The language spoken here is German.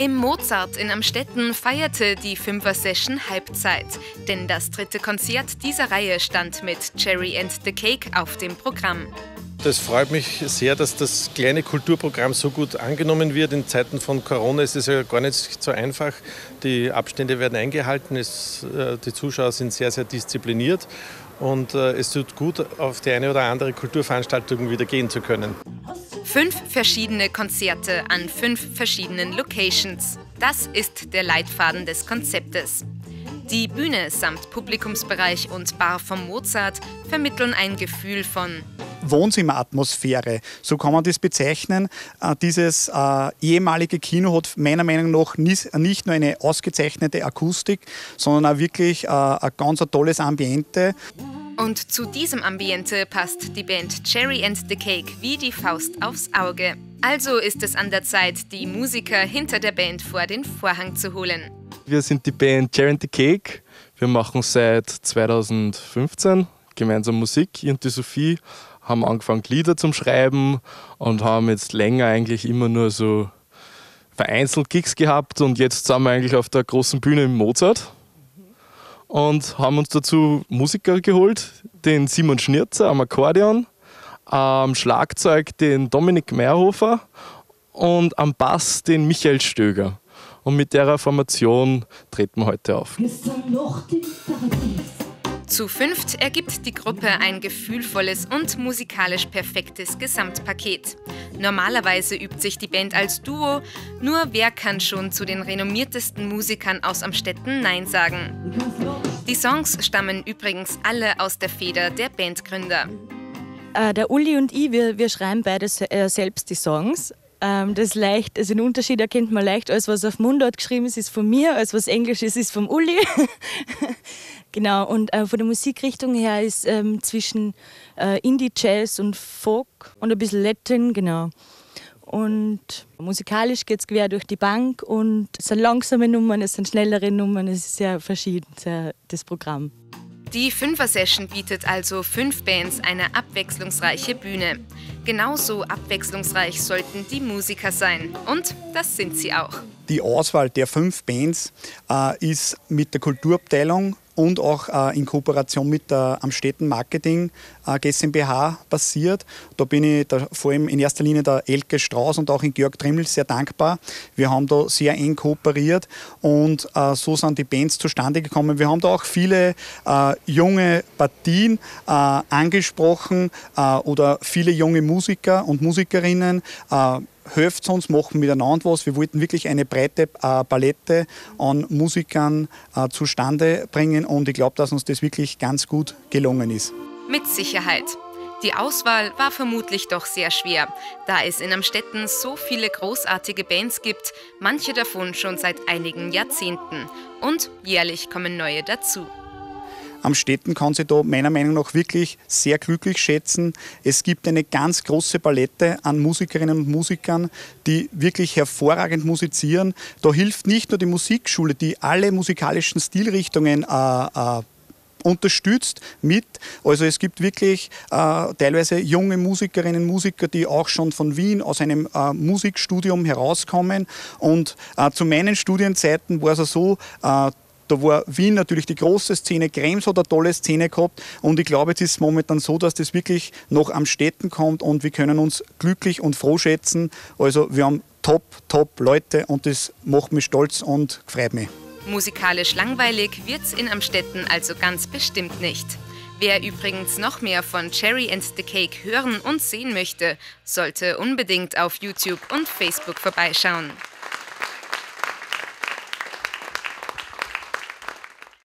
Im Mozart in Amstetten feierte die Fünfer-Session Halbzeit, denn das dritte Konzert dieser Reihe stand mit Cherry and the Cake auf dem Programm. Das freut mich sehr, dass das kleine Kulturprogramm so gut angenommen wird. In Zeiten von Corona ist es ja gar nicht so einfach. Die Abstände werden eingehalten, es, äh, die Zuschauer sind sehr, sehr diszipliniert und äh, es tut gut, auf die eine oder andere Kulturveranstaltung wieder gehen zu können. Fünf verschiedene Konzerte an fünf verschiedenen Locations. Das ist der Leitfaden des Konzeptes. Die Bühne samt Publikumsbereich und Bar vom Mozart vermitteln ein Gefühl von Wohnzimmeratmosphäre. So kann man das bezeichnen. Äh, dieses äh, ehemalige Kino hat meiner Meinung nach nicht nur eine ausgezeichnete Akustik, sondern auch wirklich äh, ein ganz tolles Ambiente. Und zu diesem Ambiente passt die Band Cherry and the Cake wie die Faust aufs Auge. Also ist es an der Zeit, die Musiker hinter der Band vor den Vorhang zu holen. Wir sind die Band Cherry and the Cake. Wir machen seit 2015 gemeinsam Musik. Ich und die Sophie haben angefangen Lieder zum Schreiben und haben jetzt länger eigentlich immer nur so vereinzelt Gigs gehabt und jetzt sind wir eigentlich auf der großen Bühne im Mozart und haben uns dazu Musiker geholt, den Simon Schnirzer am Akkordeon, am Schlagzeug den Dominik Meyerhofer und am Bass den Michael Stöger. Und mit der Formation treten wir heute auf. Zu fünft ergibt die Gruppe ein gefühlvolles und musikalisch perfektes Gesamtpaket. Normalerweise übt sich die Band als Duo, nur wer kann schon zu den renommiertesten Musikern aus Amstetten Nein sagen? Die Songs stammen übrigens alle aus der Feder der Bandgründer. Äh, der Uli und ich, wir, wir schreiben beide äh, selbst die Songs. Ähm, das leicht, also den Unterschied erkennt man leicht. Alles, was auf Mundart geschrieben ist, ist von mir. Alles, was Englisch ist, ist vom Uli. genau, und äh, von der Musikrichtung her ist ähm, zwischen äh, Indie, Jazz und Folk und ein bisschen Latin, genau. Und musikalisch geht es quer durch die Bank und es sind langsame Nummern, es sind schnellere Nummern, es ist sehr verschieden, sehr, das Programm. Die Fünfer-Session bietet also fünf Bands eine abwechslungsreiche Bühne. Genauso abwechslungsreich sollten die Musiker sein. Und das sind sie auch. Die Auswahl der fünf Bands äh, ist mit der Kulturabteilung und auch äh, in Kooperation mit der Amstetten Marketing äh, GmbH passiert. Da bin ich da, vor allem in erster Linie der Elke Strauß und auch in Georg Trimmel sehr dankbar. Wir haben da sehr eng kooperiert und äh, so sind die Bands zustande gekommen. Wir haben da auch viele äh, junge Partien äh, angesprochen äh, oder viele junge Musiker und Musikerinnen helft uns, machen miteinander was. Wir wollten wirklich eine breite äh, Palette an Musikern äh, zustande bringen und ich glaube, dass uns das wirklich ganz gut gelungen ist. Mit Sicherheit. Die Auswahl war vermutlich doch sehr schwer, da es in Amstetten so viele großartige Bands gibt, manche davon schon seit einigen Jahrzehnten. Und jährlich kommen neue dazu. Am Städten kann sich da meiner Meinung nach wirklich sehr glücklich schätzen. Es gibt eine ganz große Palette an Musikerinnen und Musikern, die wirklich hervorragend musizieren. Da hilft nicht nur die Musikschule, die alle musikalischen Stilrichtungen äh, äh, unterstützt mit. Also es gibt wirklich äh, teilweise junge Musikerinnen und Musiker, die auch schon von Wien aus einem äh, Musikstudium herauskommen. Und äh, zu meinen Studienzeiten war es so, äh, da war Wien natürlich die große Szene, Krems hat eine tolle Szene gehabt und ich glaube, jetzt ist es momentan so, dass das wirklich noch am Städten kommt und wir können uns glücklich und froh schätzen. Also wir haben top, top Leute und das macht mich stolz und freut mich. Musikalisch langweilig wird's in Amstetten also ganz bestimmt nicht. Wer übrigens noch mehr von Cherry and the Cake hören und sehen möchte, sollte unbedingt auf YouTube und Facebook vorbeischauen.